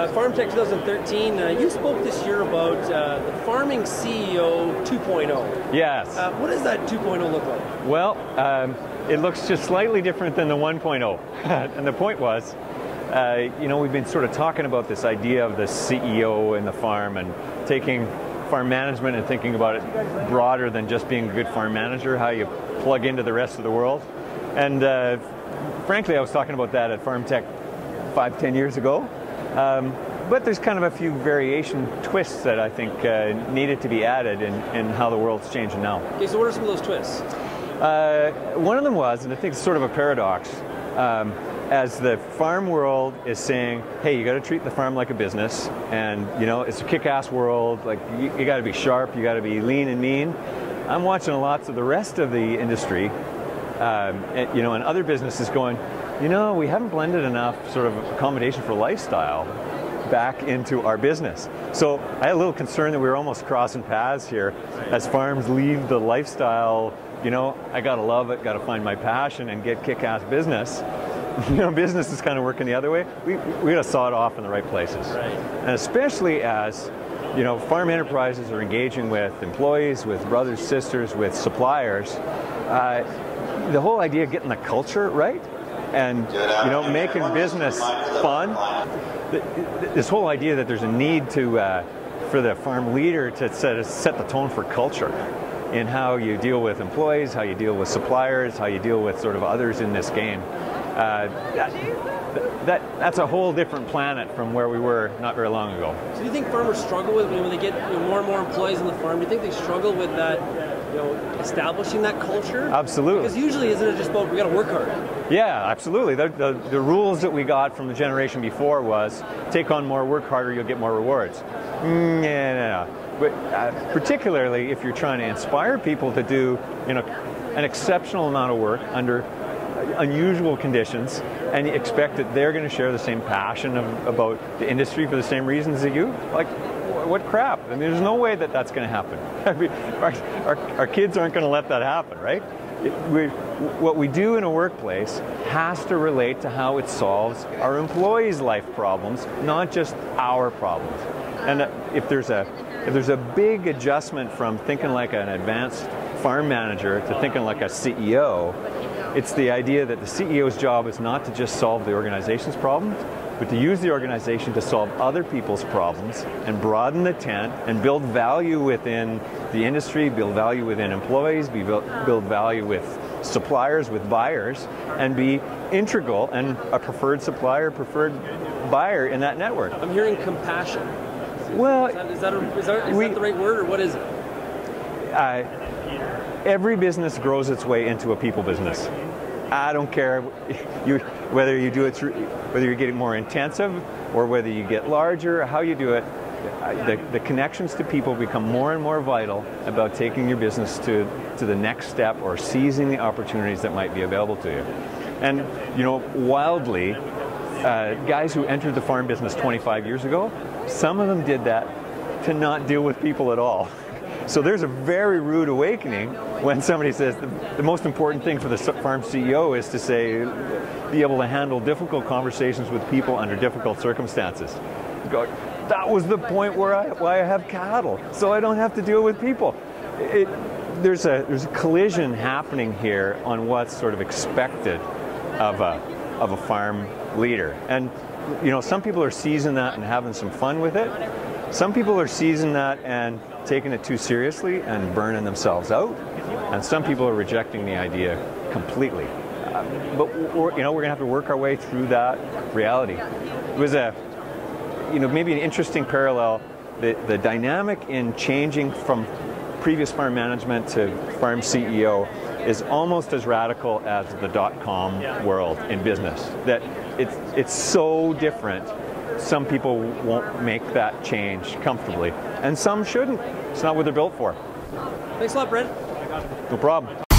uh, FarmTech 2013, uh, you spoke this year about uh, the Farming CEO 2.0. Yes. Uh, what does that 2.0 look like? Well, um, it looks just slightly different than the 1.0. and the point was, uh, you know, we've been sort of talking about this idea of the CEO in the farm and taking farm management and thinking about it broader than just being a good farm manager, how you plug into the rest of the world. And uh, frankly, I was talking about that at FarmTech five, ten years ago. Um, but there's kind of a few variation twists that I think uh, needed to be added in, in how the world's changing now. Okay, so what are some of those twists? Uh, one of them was, and I think it's sort of a paradox, um, as the farm world is saying, hey, you got to treat the farm like a business, and you know it's a kick-ass world. Like you, you got to be sharp, you got to be lean and mean. I'm watching lots of the rest of the industry, um, and, you know, and other businesses going, you know, we haven't blended enough sort of accommodation for lifestyle back into our business. So I had a little concern that we were almost crossing paths here as farms leave the lifestyle, you know, I gotta love it, gotta find my passion and get kick-ass business. You know, business is kind of working the other way. We, we gotta saw it off in the right places. Right. And especially as, you know, farm enterprises are engaging with employees, with brothers, sisters, with suppliers, uh, the whole idea of getting the culture right and you know making business fun. This whole idea that there's a need to uh, for the farm leader to set, set the tone for culture in how you deal with employees, how you deal with suppliers, how you deal with sort of others in this game. Uh, that, that, that's a whole different planet from where we were not very long ago. So do you think farmers struggle with when they get you know, more and more employees on the farm? Do you think they struggle with that, you know, establishing that culture? Absolutely. Because usually, isn't it just about we got to work hard? Yeah, absolutely. The, the, the, rules that we got from the generation before was take on more, work harder, you'll get more rewards. Mm, yeah, no, no. But uh, particularly if you're trying to inspire people to do, you know, an exceptional amount of work under unusual conditions and expect that they're going to share the same passion of, about the industry for the same reasons that you like what crap I mean there's no way that that's going to happen I mean, our, our, our kids aren't going to let that happen right what we do in a workplace has to relate to how it solves our employees life problems not just our problems. And if there's a if there's a big adjustment from thinking like an advanced farm manager to thinking like a CEO it's the idea that the CEO's job is not to just solve the organization's problems, but to use the organization to solve other people's problems and broaden the tent and build value within the industry, build value within employees, build, build value with suppliers, with buyers, and be integral and a preferred supplier, preferred buyer in that network. I'm hearing compassion. Well, is that, is that, a, is that, is we, that the right word or what is it? Uh, every business grows its way into a people business. I don't care you, whether you do it through, whether you're getting more intensive or whether you get larger, how you do it. The, the connections to people become more and more vital about taking your business to, to the next step or seizing the opportunities that might be available to you. And, you know, wildly, uh, guys who entered the farm business 25 years ago, some of them did that to not deal with people at all. So there's a very rude awakening when somebody says the, the, most important thing for the farm CEO is to say, be able to handle difficult conversations with people under difficult circumstances. Go, that was the point where I, why I have cattle, so I don't have to deal with people. It, there's a there's a collision happening here on what's sort of expected of a of a farm leader, and you know some people are seizing that and having some fun with it. Some people are seizing that and taking it too seriously and burning themselves out, and some people are rejecting the idea completely. Uh, but we're, you know, we're going to have to work our way through that reality. It was a, you know, maybe an interesting parallel. The, the dynamic in changing from previous farm management to farm CEO is almost as radical as the dot-com world in business. That it's it's so different some people won't make that change comfortably, and some shouldn't. It's not what they're built for. Thanks a lot, Brent. No problem.